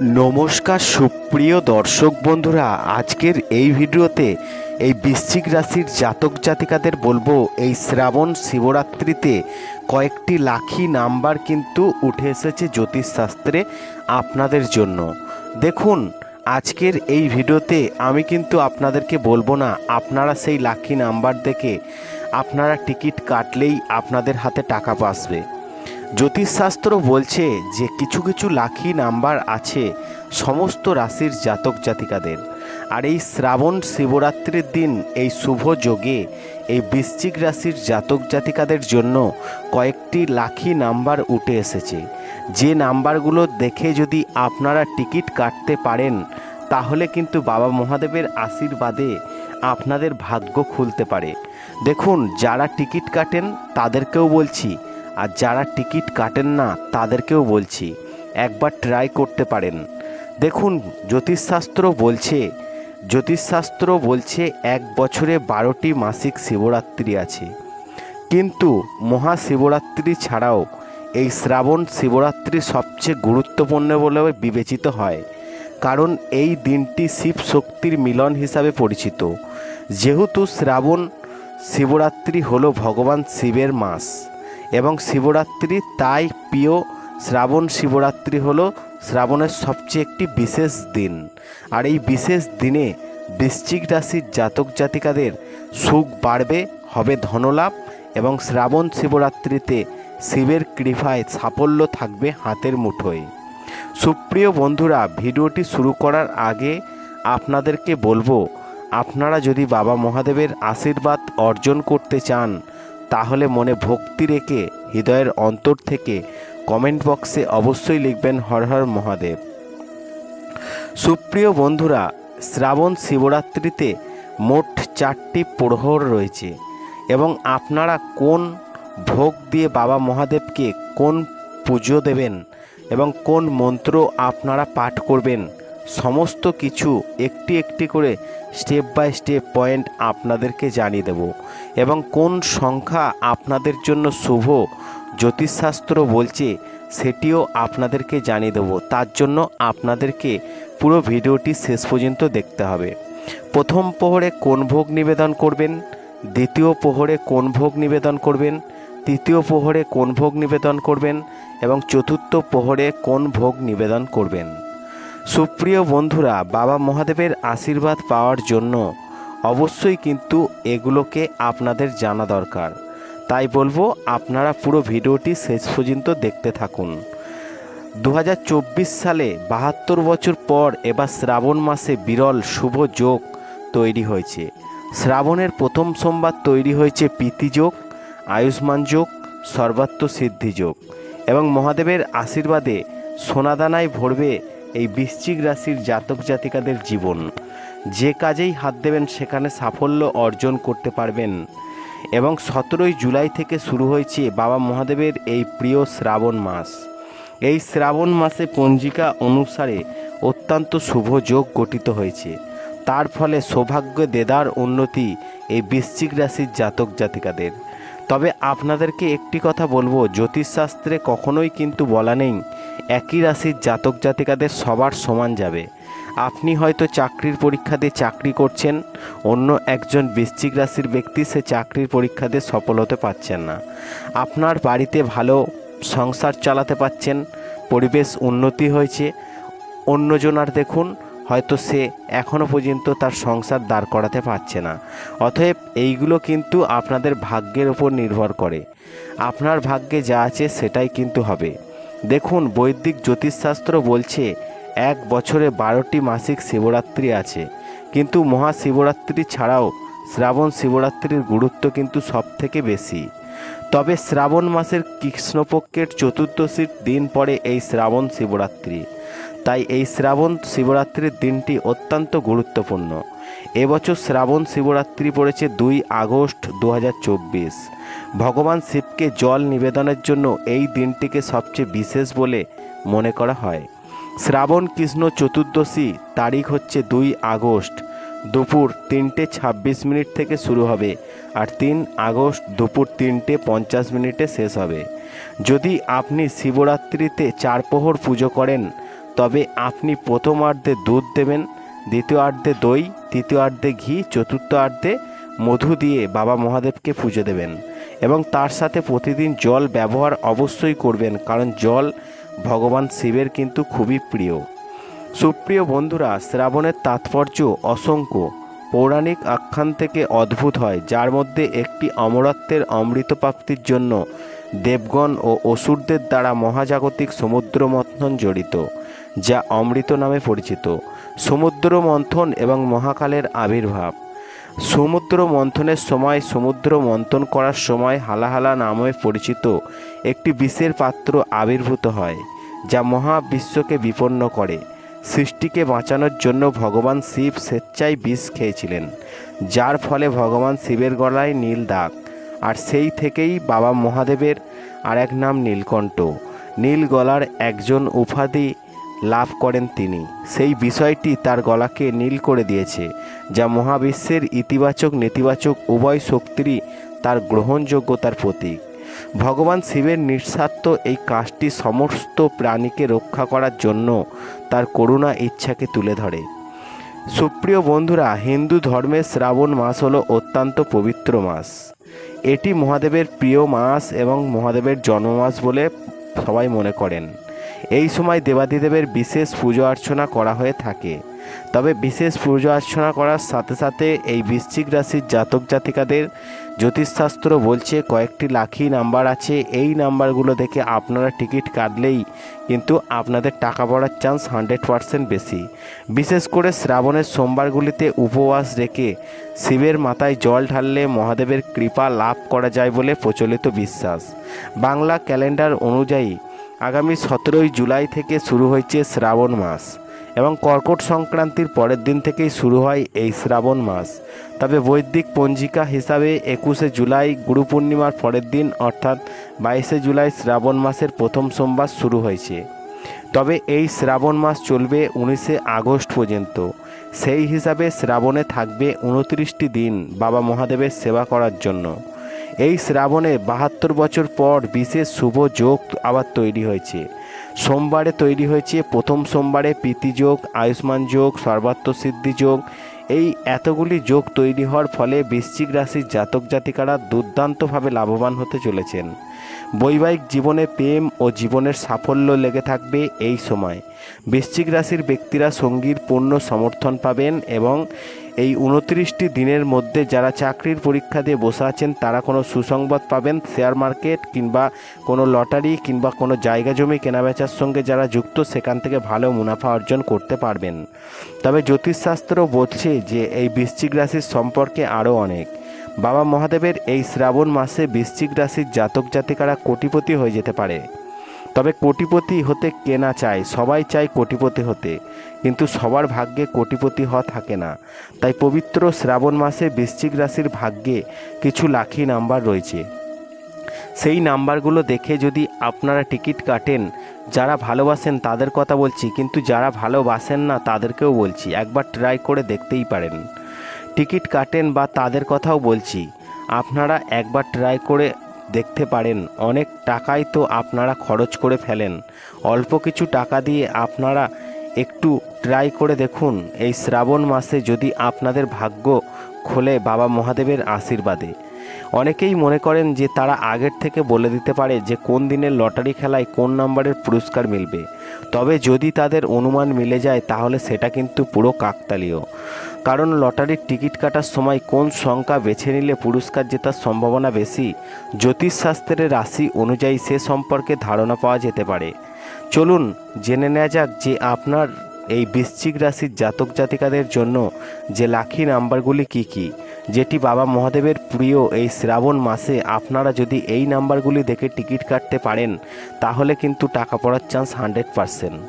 নমস্কার সুপ্রিয় দর্শক বন্ধুরা, আজকের এই ভিডিওতে এই বৃশ্চিক রাশির জাতক জাতিকাদের বলব, এই শ্রাবণ শিবরাত্রিতে কয়েকটি লাখি নাম্বার কিন্তু উঠে এসেছে জ্যোতিষশাস্ত্রে আপনাদের জন্য। দেখুন, আজকের এই ভিডিওতে আমি কিন্তু আপনাদেরকে বলব না, আপনারা সেই লাখি নাম্বার দেখে আপনারা টিকিট কাটলেই আপনাদের হাতে টাকা পাসবে জ্যোতিষশাস্ত্র বলছে যে কিছু কিছু লাখি নাম্বার আছে সমস্ত রাশির জাতক জাতিকাদের। আর এই শ্রাবণ শিবরাত্রির দিন, এই শুভ যোগে এই বৃশ্চিক রাশির জাতক জাতিকাদের জন্য কয়েকটি লাখি নাম্বার উঠে এসেছে। যে নাম্বারগুলো দেখে যদি আপনারা টিকিট কাটতে পারেন, তাহলে কিন্তু বাবা মহাদেবের আশীর্বাদে আপনাদের ভাগ্য খুলতে পারে। দেখুন, যারা টিকিট কাটেন, তাদেরকেও বলছি আর যারা টিকিট কাটেন না, তাদেরকেও বলছি, একবার ট্রাই করতে পারেন। দেখুন, জ্যোতিষশাস্ত্র বলছে জ্যোতিষশাস্ত্র বলছে এক বছরে বারোটি মাসিক শিবরাত্রি আছে। কিন্তু মহাশিবরাত্রি ছাড়াও এই শ্রাবণ শিবরাত্রি সবচেয়ে গুরুত্বপূর্ণ বলে বিবেচিত হয়। কারণ এই দিনটি শিব শক্তির মিলন হিসাবে পরিচিত। যেহেতু শ্রাবণ শিবরাত্রি হলো ভগবান শিবের মাস। এবং শিবরাত্রি, তাই প্রিয় শ্রাবণ শিবরাত্রি হলো শ্রাবণের সবচেয়ে একটি বিশেষ দিন। আর এই বিশেষ দিনে বৃশ্চিক রাশির জাতক জাতিকাদের সুখ বাড়বে, হবে ধনলাভ এবং শ্রাবণ শিবরাত্রিতে শিবের কৃপায় সাফল্য থাকবে হাতের মুঠোয়। সুপ্রিয় বন্ধুরা, ভিডিওটি শুরু করার আগে আপনাদেরকে বলব, আপনারা যদি বাবা মহাদেবের আশীর্বাদ অর্জন করতে চান তাহলে মনে ভক্তি রেখে হৃদয়ের অন্তর থেকে কমেন্ট বক্সে অবশ্যই লিখবেন হর হর মহাদেব। সুপ্রিয় বন্ধুরা, শ্রাবণ শিবরাত্রিতে মোট চারটি প্রহর রয়েছে এবং আপনারা কোন ভোগ দিয়ে বাবা মহাদেবকে কোন পুজো দেবেন এবং কোন মন্ত্র আপনারা পাঠ করবেন সমস্ত কিছু একটি একটি করে স্টেপ বাই স্টেপ পয়েন্ট আপনাদেরকে জানিয়ে দেব এবং কোন সংখ্যা আপনাদের জন্য শুভ জ্যোতিষশাস্ত্র বলছে সেটিও আপনাদেরকে জানিয়ে দেবো। তার জন্য আপনাদেরকে পুরো ভিডিওটি শেষ পর্যন্ত দেখতে হবে। প্রথম প্রহরে কোন ভোগ নিবেদন করবেন? দ্বিতীয় প্রহরে কোন ভোগ নিবেদন করবেন? তৃতীয় প্রহরে কোন ভোগ নিবেদন করবেন? এবং চতুর্থ প্রহরে কোন ভোগ নিবেদন করবেন? সুপ্রিয় বন্ধুরা, বাবা মহাদেবের আশীর্বাদ পাওয়ার জন্য অবশ্যই কিন্তু এগুলোকে আপনাদের জানা দরকার। তাই বলব, আপনারা পুরো ভিডিওটি শেষ পর্যন্ত দেখতে থাকুন। দু হাজার চব্বিশ সালে বাহাত্তর বছর পর এবার শ্রাবণ মাসে বিরল শুভ যোগ তৈরি হয়েছে। শ্রাবণের প্রথম সোমবার তৈরি হয়েছে প্রীতিযোগ আয়ুষ্মান যোগ সর্বাত্ম সিদ্ধি যোগ এবং মহাদেবের আশীর্বাদে সোনাদানায় ভরবে এই বৃশ্চিক রাশির জাতক জাতিকাদের জীবন। যে কাজেই হাত দেবেন সেখানে সাফল্য অর্জন করতে পারবেন। এবং সতেরোই জুলাই থেকে শুরু হয়েছে বাবা মহাদেবের এই প্রিয় শ্রাবণ মাস। এই শ্রাবণ মাসে পঞ্জিকা অনুসারে অত্যন্ত শুভ যোগ গঠিত হয়েছে। তার ফলে সৌভাগ্য দেদার উন্নতি এই বৃশ্চিক রাশির জাতক জাতিকাদের। তবে আপনাদেরকে একটি কথা বলব, জ্যোতিষশাস্ত্রে কখনোই কিন্তু বলা নেই একই রাশির জাতক জাতিকাদের সবার সমান যাবে। আপনি হয়তো চাকরির পরীক্ষা দিয়ে চাকরি করছেন, অন্য একজন বৃশ্চিক রাশির ব্যক্তি সে চাকরির পরীক্ষা দিয়ে সফল হতে পারছেন না। আপনার বাড়িতে ভালো সংসার চালাতে পারছেন, পরিবেশ উন্নতি হয়েছে অন্যজনার দেখুন, হয়তো সে এখনও পর্যন্ত তার সংসার দাঁড় করাতে পারছে না। অতএব এইগুলো কিন্তু আপনাদের ভাগ্যের উপর নির্ভর করে। আপনার ভাগ্যে যা আছে সেটাই কিন্তু হবে। দেখুন, বৈদিক জ্যোতিষশাস্ত্র বলছে এক বছরে বারোটি মাসিক শিবরাত্রি আছে। কিন্তু মহাশিবরাত্রি ছাড়াও শ্রাবণ শিবরাত্রির গুরুত্ব কিন্তু সব থেকে বেশি। তবে শ্রাবণ মাসের কৃষ্ণপক্ষের চতুর্দশীর দিন পরে এই শ্রাবণ শিবরাত্রি। তাই এই শ্রাবণ শিবরাত্রির দিনটি অত্যন্ত গুরুত্বপূর্ণ। এবছর শ্রাবণ শিবরাত্রি পড়েছে দুই আগস্ট দু হাজার চব্বিশ। ভগবান শিবকে জল নিবেদনের জন্য এই দিনটিকে সবচেয়ে বিশেষ বলে মনে করা হয়। শ্রাবণ কৃষ্ণ চতুর্দশী তারিখ হচ্ছে দুই আগস্ট। দুপুর তিনটে ছাব্বিশ মিনিট থেকে শুরু হবে আর তিন আগস্ট দুপুর তিনটে পঞ্চাশ মিনিটে শেষ হবে। যদি আপনি শিবরাত্রিতে চার প্রহর পুজো করেন, তবে আপনি প্রথমার্ধে দুধ দেবেন, দ্বিতীয়ার্ধে দই তৃতীয়ার্ধে ঘি চতুর্থার্ধে মধু দিয়ে বাবা মহাদেবকে পুজো দেবেন এবং তার সাথে প্রতিদিন জল ব্যবহার অবশ্যই করবেন, কারণ জল ভগবান শিবের কিন্তু খুবই প্রিয়। সুপ্রিয় বন্ধুরা, শ্রাবণের তাৎপর্য অসংখ্য। পৌরাণিক আখ্যান থেকে অদ্ভুত হয়, যার মধ্যে একটি অমরত্বের অমৃত প্রাপ্তির জন্য দেবগণ ও অসুরদের দ্বারা মহাজাগতিক সমুদ্র মন্থন জড়িত, যা অমৃত নামে পরিচিত। সমুদ্র মন্থন এবং মহাকালের আবির্ভাব। সমুদ্র মন্থনের সময় সমুদ্র মন্থন করার সময় হালাহালা নামে পরিচিত একটি বিষের পাত্র আবির্ভূত হয়, যা মহাবিশ্বকে বিপন্ন করে। সৃষ্টিকে বাঁচানোর জন্য ভগবান শিব স্বেচ্ছায় বিষ খেয়েছিলেন, যার ফলে ভগবান শিবের গলায় নীল দাগ, আর সেই থেকেই বাবা মহাদেবের আর এক নাম নীলকণ্ঠ। নীল গলার একজন উপাধি লাভ করেন তিনি। সেই বিষয়টি তার গলাকে নীল করে দিয়েছে, যা মহাবিশ্বের ইতিবাচক, নেতিবাচক, উভয় শক্তিরই তার গ্রহণযোগ্যতার প্রতীক। ভগবান শিবের নিঃস্বার্থ এই কাজটি সমস্ত প্রাণীকে রক্ষা করার জন্য তার করুণা ইচ্ছাকে তুলে ধরে। সুপ্রিয় বন্ধুরা, হিন্দু ধর্মের শ্রাবণ মাস হল অত্যন্ত পবিত্র মাস। এটি মহাদেবের প্রিয় মাস এবং মহাদেবের জন্মমাস বলে সবাই মনে করেন। এই সময় দেবাদিদেবের বিশেষ পুজো অর্চনা করা হয়ে থাকে। তবে বিশেষ পুজো অর্চনা করার সাথে সাথে এই বৃশ্চিক রাশির জাতক জাতিকাদের জ্যোতিষশাস্ত্র বলছে কয়েকটি লাখি নাম্বার আছে। এই নাম্বারগুলো দেখে আপনারা টিকিট কাটলেই কিন্তু আপনাদের টাকা পড়ার চান্স হান্ড্রেড পারসেন্ট বেশি। বিশেষ করে শ্রাবণের সোমবারগুলিতে উপবাস রেখে শিবের মাথায় জল ঢাললে মহাদেবের কৃপা লাভ করা যায় বলে প্রচলিত বিশ্বাস। বাংলা ক্যালেন্ডার অনুযায়ী আগামী সতেরোই জুলাই থেকে শুরু হয়েছে শ্রাবণ মাস এবং কর্কট সংক্রান্তির পরের দিন থেকেই শুরু হয় এই শ্রাবণ মাস। তবে বৈদিক পঞ্জিকা হিসাবে একুশে জুলাই গুরু পূর্ণিমার পরের দিন অর্থাৎ বাইশে জুলাই শ্রাবণ মাসের প্রথম সোমবার শুরু হয়েছে। তবে এই শ্রাবণ মাস চলবে উনিশে আগস্ট পর্যন্ত। সেই হিসাবে শ্রাবণে থাকবে উনত্রিশটি দিন বাবা মহাদেবের সেবা করার জন্য। এই শ্রাবণে বাহাত্তর বছর পর বিশেষ শুভ যোগ আবার তৈরি হয়েছে। সোমবারে তৈরি হয়েছে প্রথম সোমবারে প্রীতি যোগ, আয়ুষ্মান যোগ, সর্বাত্ম সিদ্ধি যোগ। এই এতগুলি যোগ তৈরি হওয়ার ফলে বৃশ্চিক রাশির জাতক জাতিকারা দুর্দান্তভাবে লাভবান হতে চলেছেন। বৈবাহিক জীবনে প্রেম ও জীবনের সাফল্য লেগে থাকবে এই সময়। বৃশ্চিক রাশির ব্যক্তিরা সঙ্গীর পূর্ণ সমর্থন পাবেন এবং এই উনত্রিশটি দিনের মধ্যে যারা চাকরির পরীক্ষা দিয়ে বসে আছেন, তারা কোনো সুসংবাদ পাবেন, শেয়ার মার্কেট কিংবা কোনো লটারি কিংবা কোনো জায়গা জমি কেনাবেচার সঙ্গে যারা যুক্ত, সেখান থেকে ভালো মুনাফা অর্জন করতে পারবেন। তবে জ্যোতিষশাস্ত্র বলছে যে এই বৃশ্চিক রাশির সম্পর্কে আরও অনেক। বাবা মহাদেবের এই শ্রাবণ মাসে বৃশ্চিক রাশির জাতক জাতিকারা কোটিপতি হয়ে যেতে পারে। তবে কোটিপতি হতে কেনা চায়? সবাই চায় কোটিপতি হতে। কিন্তু সবার ভাগ্যে কোটিপতি হওয়া থাকে না। তাই পবিত্র শ্রাবণ মাসে বৃশ্চিক রাশির ভাগ্যে কিছু লাখি নাম্বার রয়েছে। সেই নাম্বারগুলো দেখে যদি আপনারা টিকিট কাটেন, যারা ভালোবাসেন তাদের কথা বলছি, কিন্তু যারা ভালোবাসেন না তাদেরকেও বলছি, একবার ট্রাই করে দেখতেই পারেন। টিকিট কাটেন বা তাদের কথাও বলছি, আপনারা একবার ট্রাই করে দেখতে পারেন, অনেক টাকাই তো আপনারা খরচ করে ফেলেন। অল্প কিছু টাকা দিয়ে আপনারা একটু ট্রাই করে দেখুন, এই শ্রাবণ মাসে যদি আপনাদের ভাগ্য খোলে বাবা মহাদেবের আশীর্বাদে। অনেকেই মনে করেন যে তারা আগের থেকে বলে দিতে পারে যে কোন দিনের লটারি খেলায় কোন নাম্বারের পুরস্কার মিলবে। তবে যদি তাদের অনুমান মিলে যায়, তাহলে সেটা কিন্তু পুরো কাকতালীয়। কারণ লটারির টিকিট কাটার সময় কোন সংখ্যা বেছে নিলে পুরস্কার জেতার সম্ভাবনা বেশি জ্যোতিষশাস্ত্রের রাশি অনুযায়ী সে সম্পর্কে ধারণা পাওয়া যেতে পারে। চলুন, জেনে নেওয়া যাক যে আপনার এই বৃশ্চিক রাশির জাতক জাতিকাদের জন্য যে লাখি নাম্বারগুলি কি কি? যেটি বাবা মহাদেবের প্রিয় এই শ্রাবণ মাসে আপনারা যদি এই নাম্বারগুলি দেখে টিকিট কাটতে পারেন, তাহলে কিন্তু টাকা পড়ার চান্স হান্ড্রেড পারসেন্ট।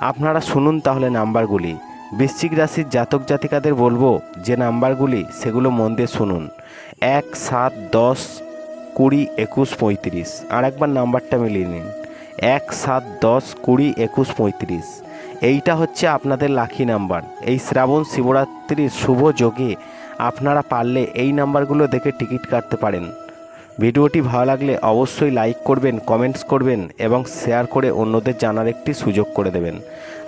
আপনারা শুনুন তাহলে নাম্বারগুলি। বৃশ্চিক রাশির জাতক জাতিকাদের বলব যে নাম্বারগুলি, সেগুলো মন দিয়ে শুনুন। এক, সাত, দশ, কুড়ি, একুশ, পঁয়ত্রিশ। আর একবার নাম্বারটা মিলিয়ে নিন। এক, সাত, দশ, কুড়ি, একুশ, পঁয়ত্রিশ। এইটা হচ্ছে আপনাদের লাকি নাম্বার এই শ্রাবণ শিবরাত্রির শুভ যোগে আপনারা পারলে এই নাম্বারগুলো দেখে টিকিট কাটতে পারেন। ভিডিওটি ভালো লাগলে অবশ্যই লাইক করবেন কমেন্টস করবেন এবং শেয়ার করে অন্যদের জানার একটি সুযোগ করে দেবেন।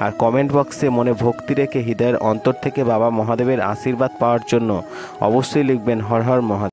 আর কমেন্ট বক্সে মনে ভক্তি রেখে হৃদয়ের অন্তর থেকে বাবা মহাদেবের আশীর্বাদ পাওয়ার জন্য অবশ্যই লিখবেন হর হর মহাদেব।